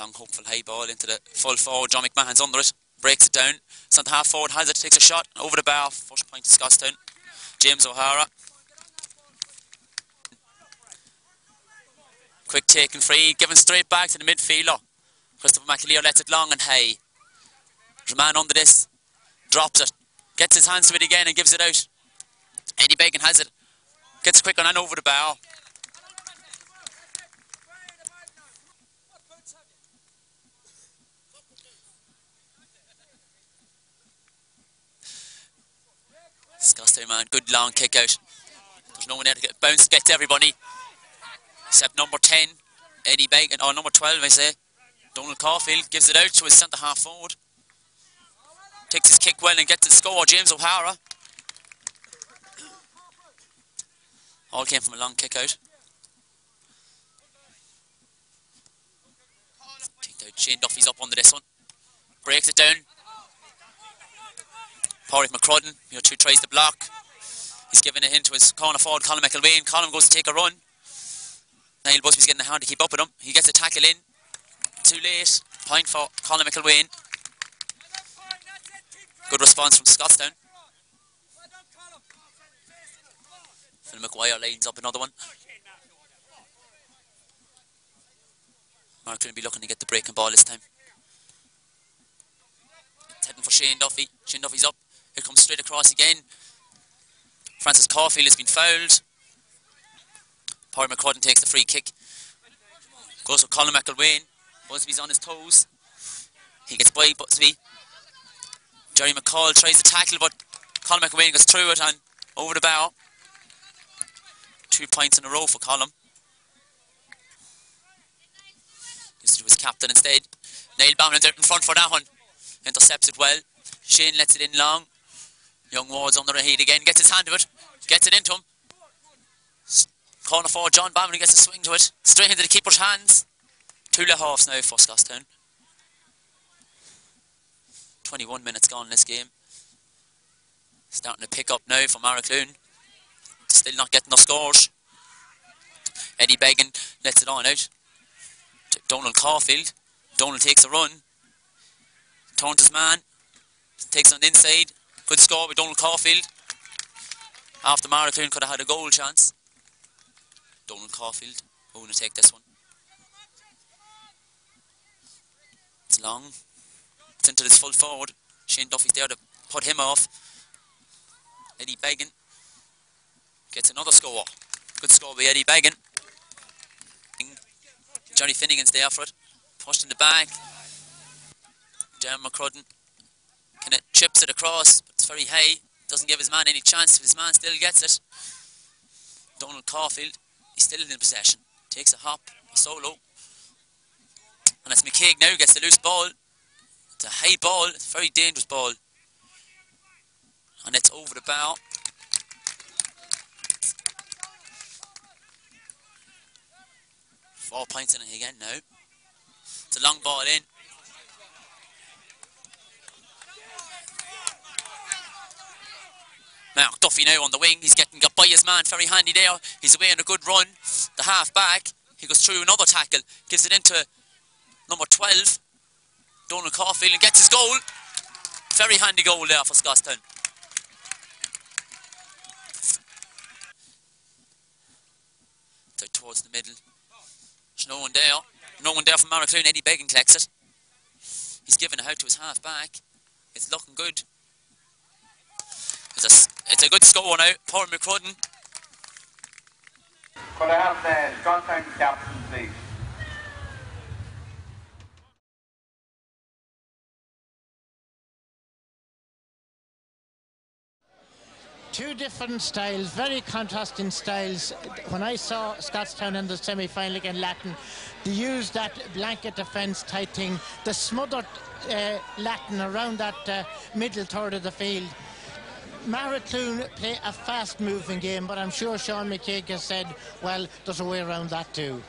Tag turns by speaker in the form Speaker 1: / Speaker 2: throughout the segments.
Speaker 1: Long hopeful high ball into the full forward. John McMahon's under it. Breaks it down. Centre half forward has it. Takes a shot. Over the bar. First point to Scotstown. James O'Hara. Quick taken free. Given straight back to the midfielder. Christopher McAleer lets it long and high. Man under this. Drops it. Gets his hands to it again and gives it out. Eddie Bacon has it. Gets a quick one and over the bar. Man, good long kick out. There's no one there to get bounce, gets everybody. Except number 10, Eddie Bacon, or number 12 I say. Donald Caulfield gives it out to his centre half forward. Takes his kick well and gets the score, James O'Hara. All came from a long kick out. Kicked out, Shane Duffy's up under this one. Breaks it down, Pauric McCrudden, you know, two tries to block. He's giving it into his corner forward, Colin McElwain. Colin goes to take a run. Niall Busby's getting a hand to keep up with him. He gets a tackle in. Too late. Point for Colin McElwain. Good response from Scotstown. Phil McGuire lines up another one. Mark will be looking to get the breaking ball this time. It's heading for Shane Duffy. Shane Duffy's up. It comes straight across again. Francis Caulfield has been fouled. Power McCrudden takes the free kick. Goes for Colin McElwain. Busby's on his toes. He gets by Busby. Jerry McCall tries to tackle, but Colin McElwain goes through it and over the bar. Two points in a row for Colin. Used to do his captain instead. Bamlin's out in front for that one. Intercepts it well. Shane lets it in long. Young Ward's under the heat again, gets his hand to it, gets it into him. Corner forward, John Bamley gets a swing to it, straight into the keeper's hands. Two left halves now for Scotstown. 21 minutes gone in this game. Starting to pick up now for Magheracloone. Still not getting the scores. Eddie Began lets it on out. To Donald Caulfield. Donald takes a run. Turns his man. Takes on the inside. Good score with Donald Caulfield. After Magheracloone could have had a goal chance. Donald Caulfield going to take this one. It's long. It's into this full forward. Shane Duffy's there to put him off. Eddie Began gets another score. Good score by Eddie Began. Johnny Finnegan's there for it. Pushed in the back. Darren McCrudden kind of chips it across, very high. Doesn't give his man any chance. His man still gets it. Donald Caulfield, he's still in possession. Takes a hop, a solo. And it's McCaig now gets the loose ball. It's a high ball, it's a very dangerous ball. And it's over the bar. Four points in it again now. It's a long ball in. Mark Duffy now on the wing. He's getting got by his man. Very handy there. He's away on a good run. The half back. He goes through another tackle. Gives it into number 12. Donald Caulfield and gets his goal. Very handy goal there for Scotstown. Out towards the middle. There's no one there. No one there from Magheracloone. Eddie Began collects it. He's given it out to his half back. It's looking good. It's a, it's a good score now. Paul McCrudden.
Speaker 2: Could I have the Scotland captain, please?
Speaker 3: Two different styles, very contrasting styles. When I saw Scotstown in the semi-final against Latton, they used that blanket defence type thing, the smothered uh, Latton around that uh, middle third of the field. Magheracloone play a fast-moving game, but I'm sure Sean McCaig has said, well, there's a way around that too.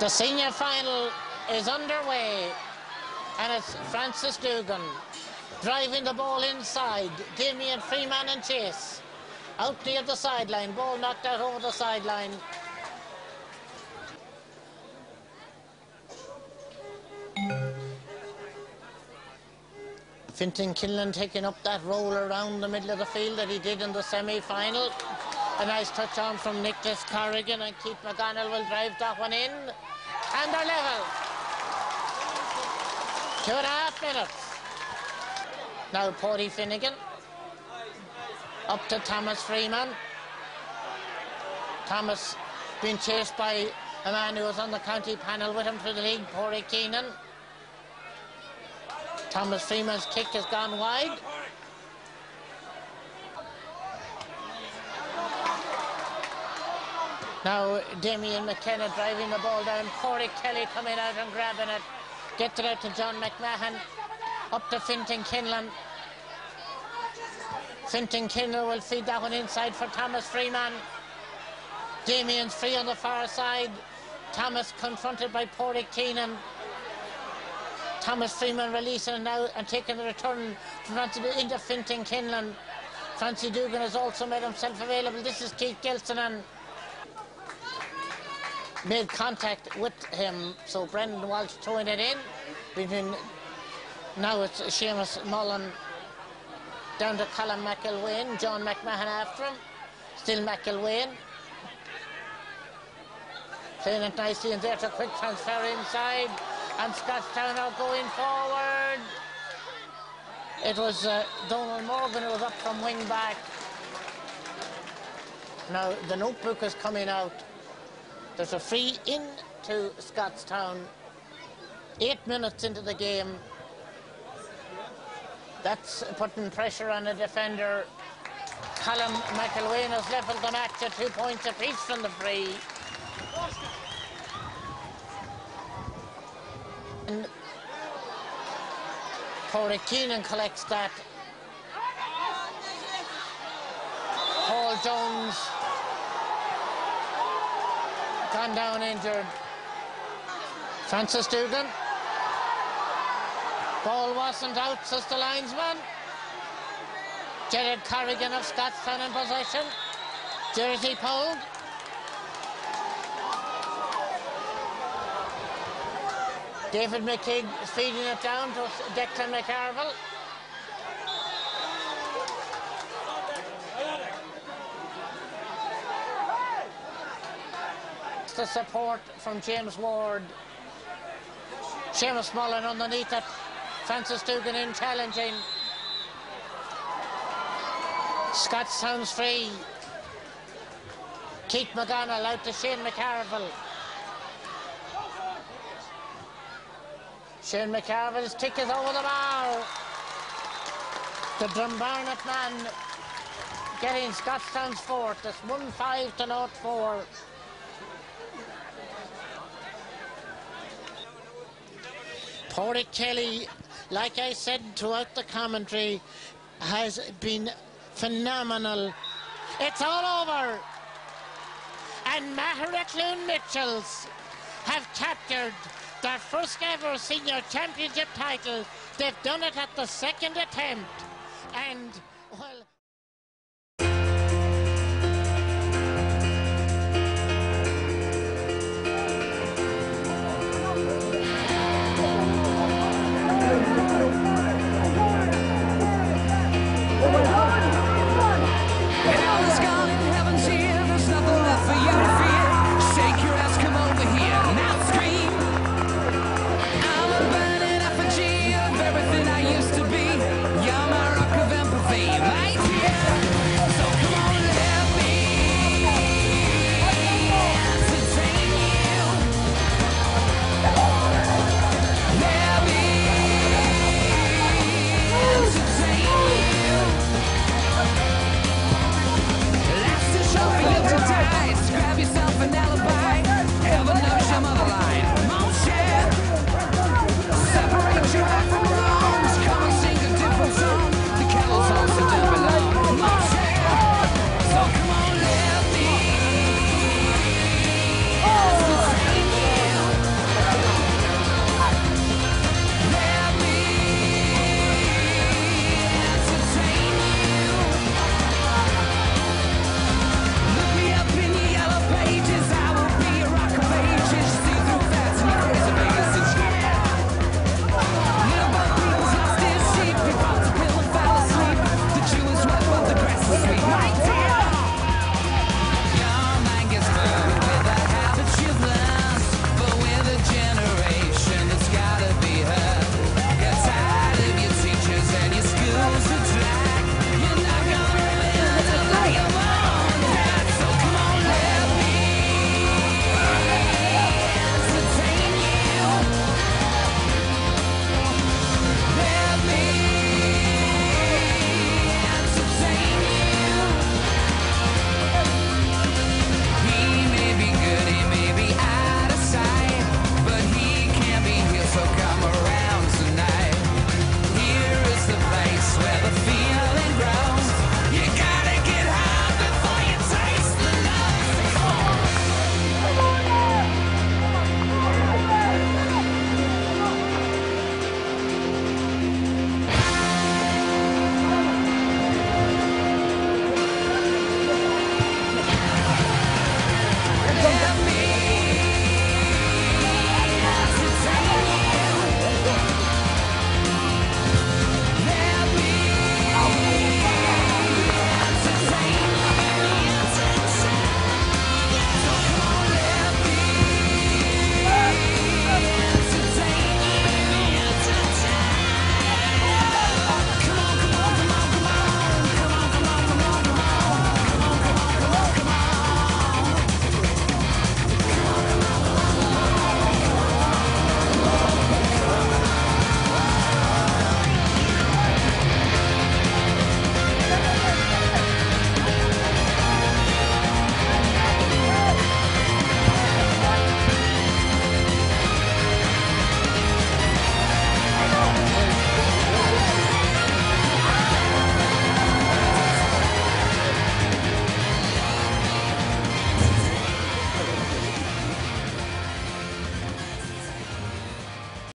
Speaker 3: The senior final is underway, and it's Francis Dugan driving the ball inside. Damien Freeman and Chase out near the sideline. Ball knocked out over the sideline. Fintan Kinlan taking up that roll around the middle of the field that he did in the semi-final. A nice touch on from Nicholas Corrigan and Keith McGonnell will drive that one in. And they're level. Two and a half minutes. Now Paddy Finnegan. Up to Thomas Freeman. Thomas being chased by a man who was on the county panel with him for the league, Corey Keenan. Thomas Freeman's kick has gone wide. Now Damien McKenna driving the ball down. Corey Kelly coming out and grabbing it. Gets it out to John McMahon. Up to Fintan Kinlan. Fintan Kinlan will feed that one inside for Thomas Freeman. Damien's free on the far side. Thomas confronted by Pauric Keenan. Thomas Freeman releasing it now and taking the return from Francie into Fintan Kinlan. Francie Dugan has also made himself available. This is Keith Gilson and made contact with him. So Brendan Walsh throwing it in. Between now it's Seamus Mullen down to Colin McIlwain. John McMahon after him. Still McIlwain. Playing it nicely and there's a quick transfer inside. And Scotstown are going forward. It was uh, Donald Morgan who was up from wing back. Now the notebook is coming out. There's a free in to Scotstown. Eight minutes into the game. That's putting pressure on the defender. Callum McIlwain has leveled the match at two points apiece from the free. And Corey Keenan collects that. Paul Jones gone down injured. Francis Dugan. Ball wasn't out, says the linesman. Jared Corrigan of Scotstown in possession. Jersey pulled. David McKeag is feeding it down to Declan McCarville. The support from James Ward. Seamus Mullen underneath it. Francis Dugan in challenging. Scotstown's free. Keith McGonnell out to Shane McCarville. Shane McCarville's tick is over the bar. The Drumbarnet man getting Scotstown's fourth. It's 1-5 to not 4. Pauric Kelly, like I said throughout the commentary, has been phenomenal. It's all over. And Magheracloone Mitchells have captured their first ever senior championship title. They've done it at the second attempt. And, well...